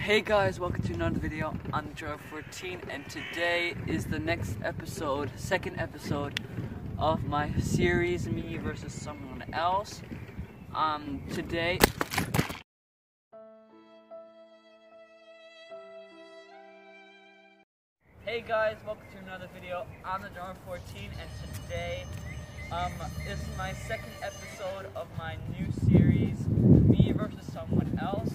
Hey guys, welcome to another video. I'm Joe 14 and today is the next episode, second episode of my series Me versus Someone Else. Um, today Hey guys, welcome to another video. I'm the John 14 and today um, is my second episode of my new series, Me versus Someone Else.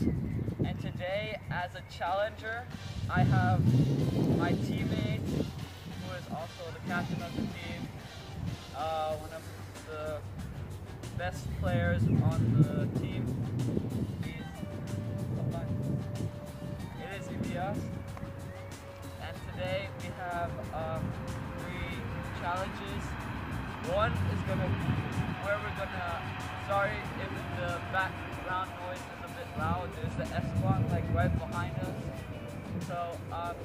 And today, as a challenger, I have my teammate, who is also the captain of the team, uh, one of the best players on the team. He's, it is Elias. And today we have um, three challenges. One is gonna, where we're gonna, sorry if the background noise loud, there's the S-Block like right behind us. So um,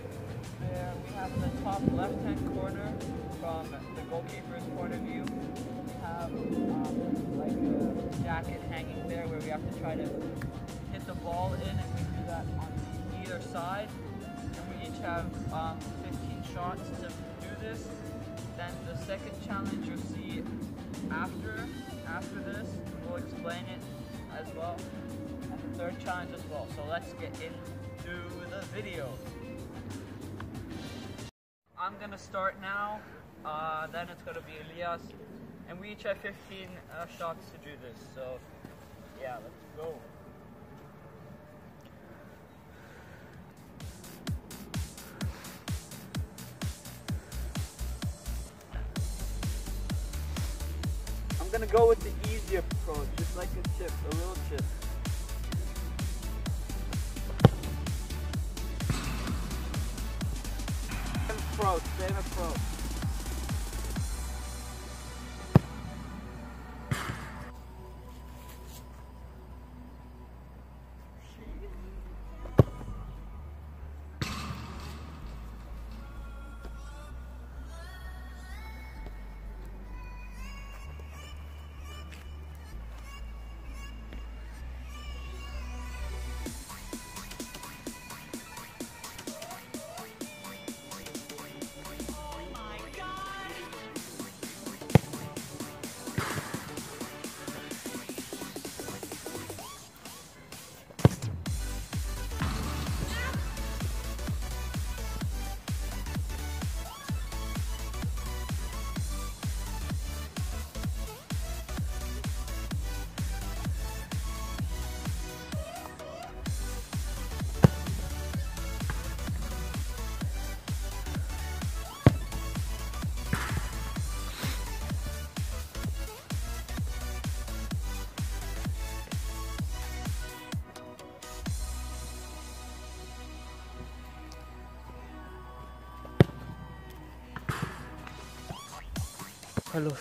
there we have the top left-hand corner from the goalkeeper's point of view. We have um, like a jacket hanging there where we have to try to hit the ball in and we do that on either side and we each have um, 15 shots to do this. Then the second challenge you'll see after after this, we'll explain it as well. And the third challenge as well. So let's get into the video. I'm gonna start now. Uh, then it's gonna be Elias, and we each have 15 uh, shots to do this. So yeah, let's go. Gonna go with the easy approach, just like a chip, a little chip. Approach, same approach. Hello.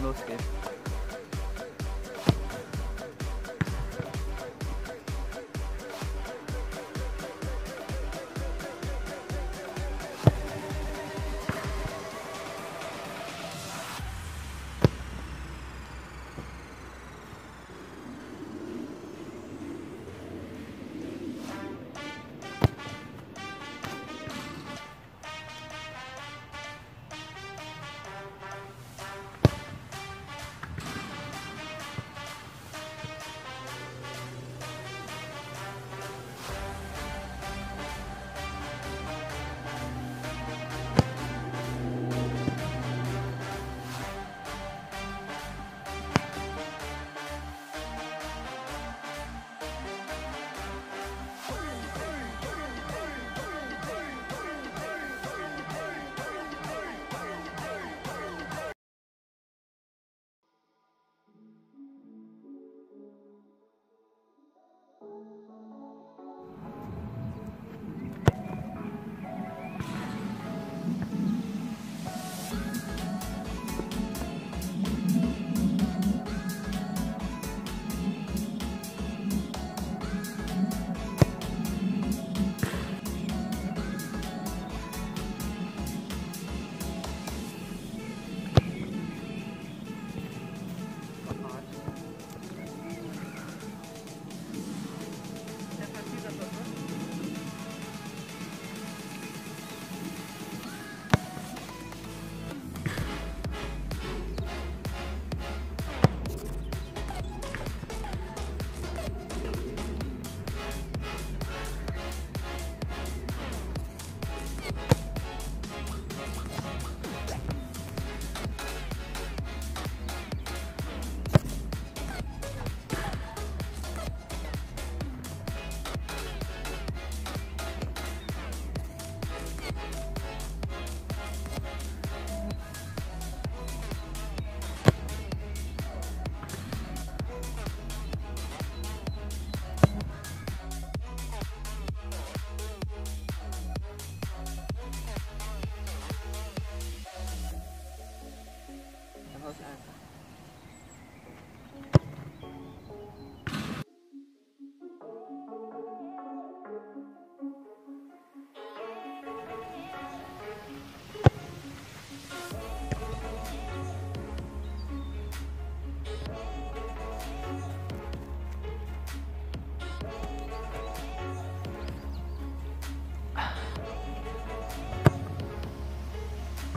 之介です。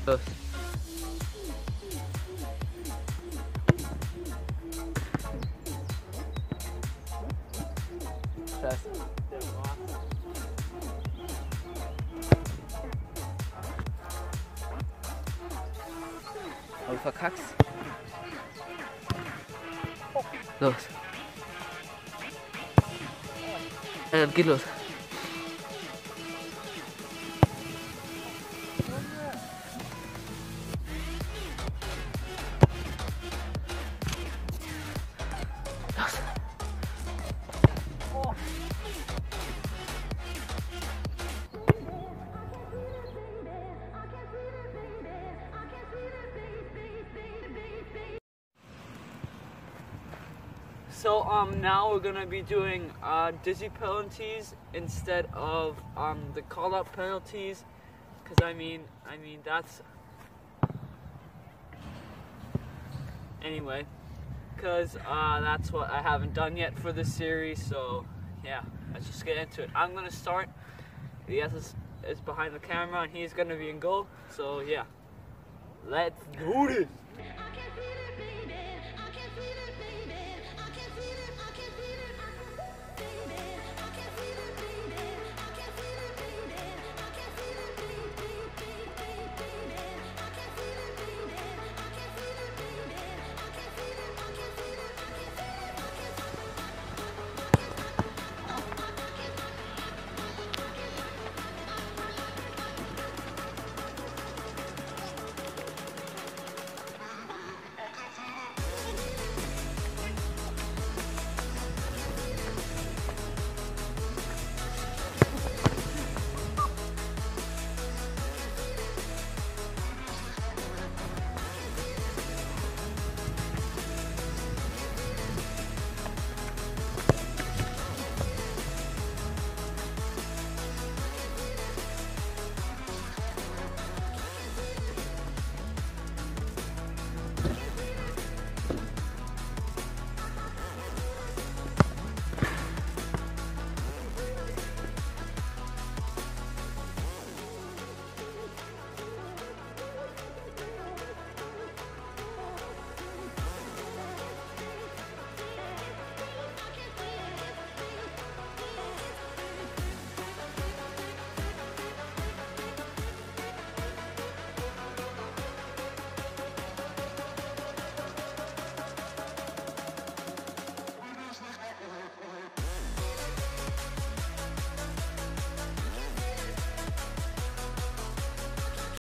Tres. Aber du verkackst. Los. Ja, dann geht. Los. So um now we're gonna be doing uh, dizzy penalties instead of um the call out penalties, because I mean I mean that's anyway, because uh, that's what I haven't done yet for this series. So yeah, let's just get into it. I'm gonna start. Yes is, is behind the camera and he's gonna be in goal. So yeah, let's do this.